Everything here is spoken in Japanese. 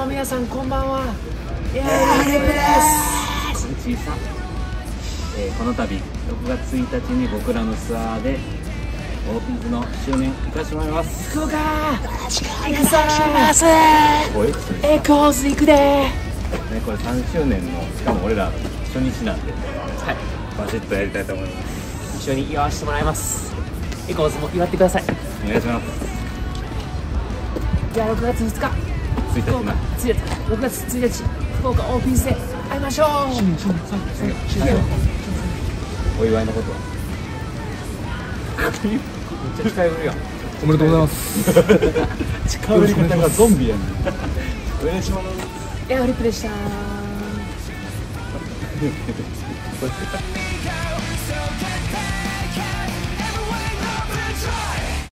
も皆さんこんばんは。いやーリプです小さ、えー、この度6月1日に僕らのツアーでオープンズの周年行かしてもらいます。福岡。行くぞます。おエクスエコーズ行くで。ねこれ3周年のしかも俺ら初日なんではい。バシッとやりたいと思います。一緒に祝わせてもらいます。エコーズも祝ってください。お願いします。じゃあ6月2日1日な1日6月1日福岡オープンズで会いましょう。最後お祝い。のことはめっちゃ近寄るやんおめでとうござい。ます近寄り方がゾンビやねんお願い。しますエアリップでした